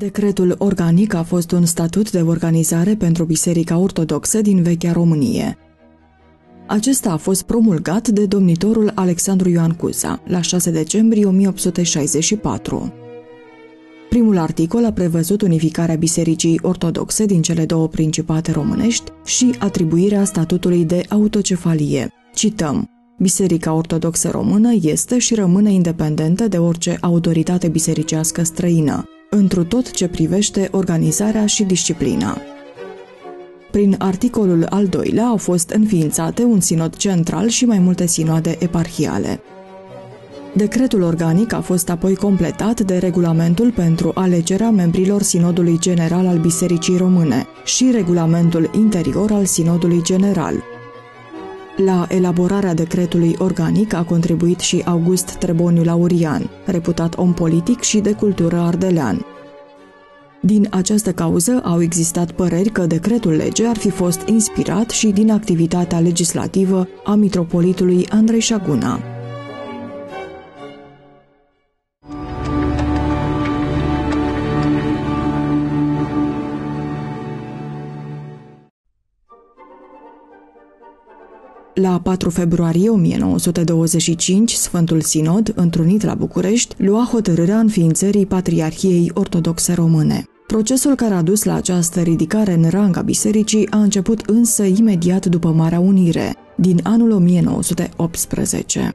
Decretul organic a fost un statut de organizare pentru Biserica Ortodoxă din vechea Românie. Acesta a fost promulgat de domnitorul Alexandru Ioan Cuza la 6 decembrie 1864. Primul articol a prevăzut unificarea Bisericii Ortodoxe din cele două principate românești și atribuirea statutului de autocefalie. Cităm: Biserica Ortodoxă Română este și rămâne independentă de orice autoritate bisericească străină, întru tot ce privește organizarea și disciplina. Prin articolul al doilea au fost înființate un sinod central și mai multe sinoade eparhiale. Decretul organic a fost apoi completat de regulamentul pentru alegerea membrilor Sinodului General al Bisericii Române și regulamentul interior al Sinodului General. La elaborarea decretului organic a contribuit și August Treboniu Laurian, reputat om politic și de cultură ardelean. Din această cauză au existat păreri că decretul lege ar fi fost inspirat și din activitatea legislativă a mitropolitului Andrei Șaguna. La 4 februarie 1925, Sfântul Sinod, întrunit la București, lua hotărârea înființării Patriarhiei Ortodoxe Române. Procesul care a dus la această ridicare în rang a bisericii a început însă imediat după Marea Unire, din anul 1918.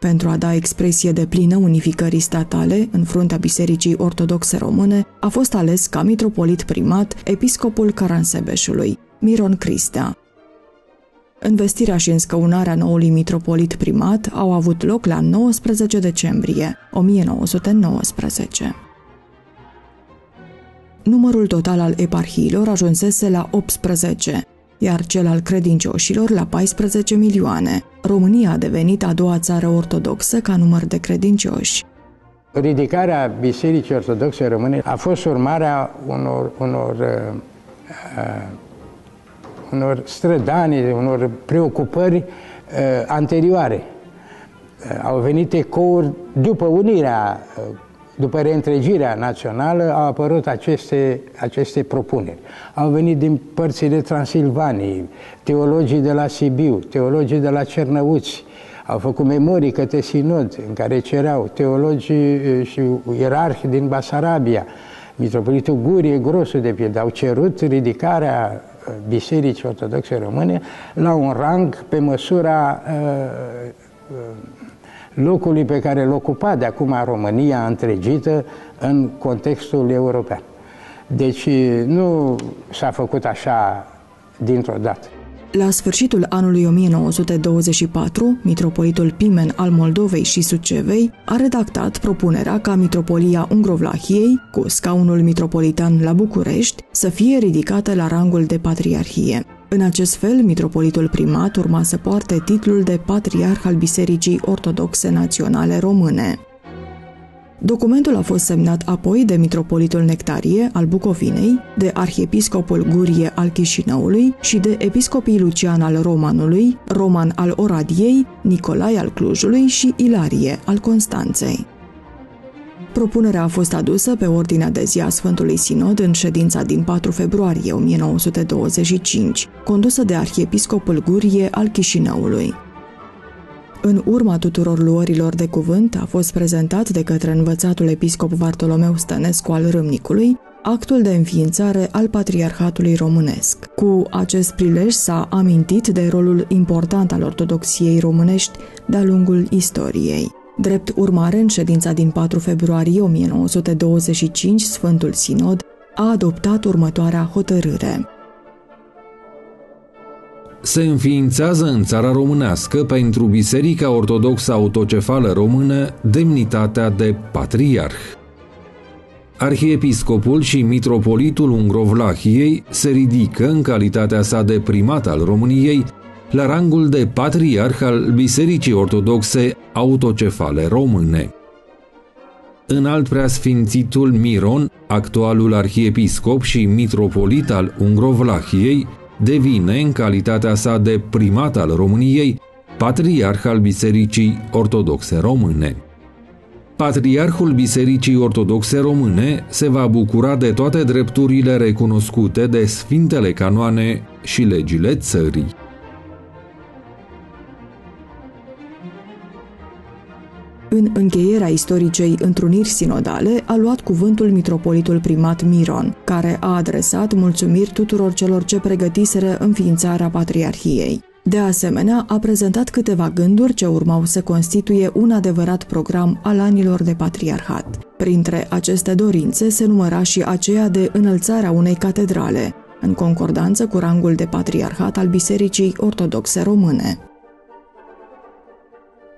Pentru a da expresie de plină unificării statale în fruntea Bisericii Ortodoxe Române, a fost ales ca mitropolit primat episcopul Caransebeșului, Miron Cristea, Investirea și înscăunarea noului mitropolit primat au avut loc la 19 decembrie 1919. Numărul total al eparhiilor ajunsese la 18, iar cel al credincioșilor la 14 milioane. România a devenit a doua țară ortodoxă ca număr de credincioși. Ridicarea Bisericii Ortodoxe Române a fost urmarea unor, unor uh, uh, unor strădani, unor preocupări uh, anterioare. Uh, au venit ecouri după unirea, uh, după reîntregirea națională, au apărut aceste, aceste propuneri. Au venit din părțile Transilvaniei, teologii de la Sibiu, teologii de la Cernăuți, au făcut memorii către sinod în care cereau teologii uh, și ierarhi din Basarabia, Mitropolitul Gurie Grosu de pildă, au cerut ridicarea Bisericii Ortodoxe Române la un rang pe măsura uh, uh, locului pe care îl ocupa de acum România întregită în contextul european. Deci nu s-a făcut așa dintr-o dată. La sfârșitul anului 1924, mitropolitul Pimen al Moldovei și Sucevei a redactat propunerea ca mitropolia Ungrovlahiei, cu scaunul mitropolitan la București, să fie ridicată la rangul de patriarhie. În acest fel, mitropolitul primat urma să poarte titlul de patriarh al Bisericii Ortodoxe Naționale Române. Documentul a fost semnat apoi de mitropolitul Nectarie al Bucovinei, de arhiepiscopul Gurie al Chișinăului și de episcopii Lucian al Romanului, Roman al Oradiei, Nicolae al Clujului și Ilarie al Constanței. Propunerea a fost adusă pe ordinea de zi a Sfântului Sinod în ședința din 4 februarie 1925, condusă de arhiepiscopul Gurie al Chișinăului. În urma tuturor luărilor de cuvânt a fost prezentat de către învățatul episcop Bartolomeu Stănescu al Râmnicului actul de înființare al Patriarhatului Românesc. Cu acest prilej s-a amintit de rolul important al ortodoxiei românești de-a lungul istoriei. Drept urmare, în ședința din 4 februarie 1925, Sfântul Sinod a adoptat următoarea hotărâre se înființează în țara românească pentru Biserica Ortodoxă Autocefală Română demnitatea de patriarh. Arhiepiscopul și mitropolitul Ungrovlahiei se ridică în calitatea sa de primat al României la rangul de patriarh al Bisericii Ortodoxe Autocefale Române. În alt preasfințitul Miron, actualul arhiepiscop și mitropolit al Ungrovlahiei, devine, în calitatea sa de primat al României, patriarh al Bisericii Ortodoxe Române. Patriarhul Bisericii Ortodoxe Române se va bucura de toate drepturile recunoscute de Sfintele Canoane și legile țării. În încheierea istoricei întruniri sinodale a luat cuvântul mitropolitul primat Miron, care a adresat mulțumiri tuturor celor ce pregătiseră înființarea Patriarhiei. De asemenea, a prezentat câteva gânduri ce urmau să constituie un adevărat program al anilor de patriarhat. Printre aceste dorințe se număra și aceea de înălțarea unei catedrale, în concordanță cu rangul de patriarhat al Bisericii Ortodoxe Române.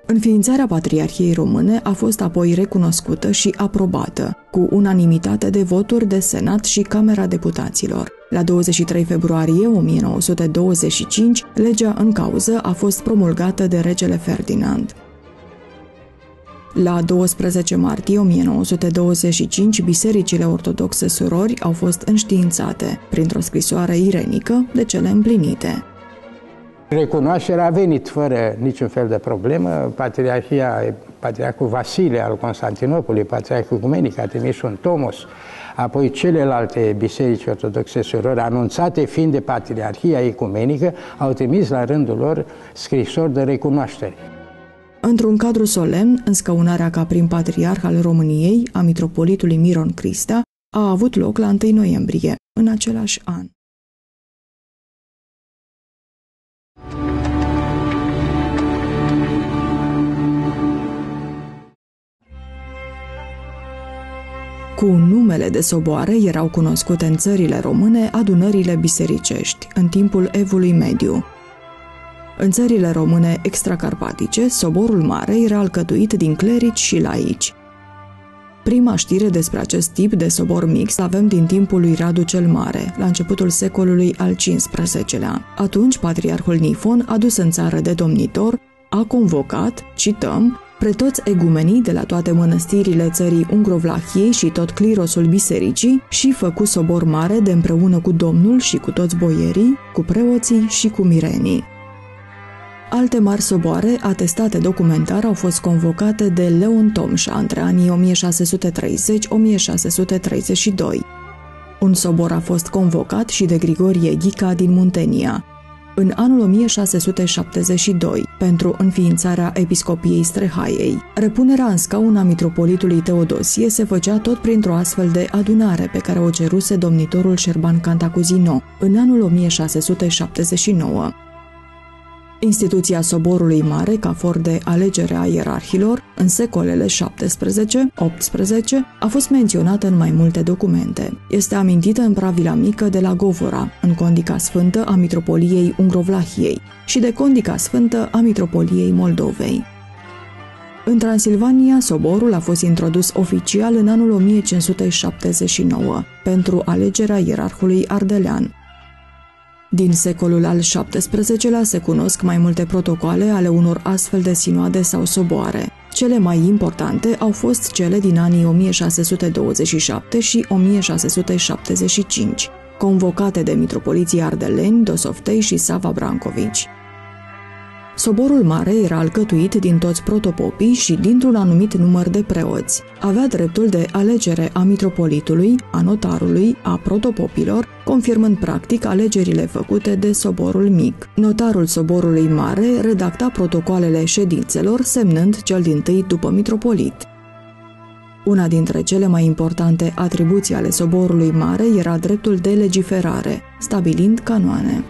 Înființarea Patriarhiei Române a fost apoi recunoscută și aprobată, cu unanimitate de voturi de Senat și Camera Deputaților. La 23 februarie 1925, legea în cauză a fost promulgată de regele Ferdinand. La 12 martie 1925, bisericile ortodoxe surori au fost înștiințate, printr-o scrisoare irenică, de cele împlinite. Recunoașterea a venit fără niciun fel de problemă. Patriarhia, Patriarhul Vasile al Constantinopolului, Patriarhul Ecumenic, a trimis un tomos, apoi celelalte biserici ortodoxe surori, anunțate fiind de Patriarhia Ecumenică, au trimis la rândul lor scrisori de recunoaștere. Într-un cadru solemn, înscăunarea ca prim patriarh al României a mitropolitului Miron Crista a avut loc la 1 noiembrie, în același an. Cu numele de soboare erau cunoscute în țările române adunările bisericești în timpul evului mediu. În țările române extracarpatice, soborul mare era alcătuit din clerici și laici. Prima știre despre acest tip de sobor mix avem din timpul lui Radu cel Mare, la începutul secolului al XV-lea. Atunci, patriarhul Nifon, adus în țară de domnitor, a convocat, cităm, pretoți egumenii de la toate mănăstirile țării Ungrovlahiei și tot clirosul bisericii și făcu sobor mare de împreună cu Domnul și cu toți boierii, cu preoții și cu mirenii. Alte mari soboare, atestate documentar, au fost convocate de Leon Tomșa între anii 1630-1632. Un sobor a fost convocat și de Grigorie Ghica din Muntenia, în anul 1672 pentru înființarea episcopiei Strehaiei. Repunerea în scaun a mitropolitului Teodosie se făcea tot printr-o astfel de adunare pe care o ceruse domnitorul Șerban Cantacuzino în anul 1679. Instituția Soborului Mare, ca for de alegere a ierarhilor, în secolele 17-18, a fost menționată în mai multe documente. Este amintită în Pravila Mică de la Govora, în Condica Sfântă a Mitropoliei Ungrovlahiei și de Condica Sfântă a Mitropoliei Moldovei. În Transilvania, soborul a fost introdus oficial în anul 1579 pentru alegerea ierarhului ardelean, din secolul al XVII-lea se cunosc mai multe protocoale ale unor astfel de sinoade sau soboare. Cele mai importante au fost cele din anii 1627 și 1675, convocate de mitropoliții ardeleni, Dosoftei și Sava Brancovici. Soborul mare era alcătuit din toți protopopii și dintr-un anumit număr de preoți. Avea dreptul de alegere a mitropolitului, a notarului, a protopopilor, confirmând practic alegerile făcute de soborul mic. Notarul soborului mare redacta protocoalele ședințelor, semnând cel din tâi după mitropolit. Una dintre cele mai importante atribuții ale soborului mare era dreptul de legiferare, stabilind canoane.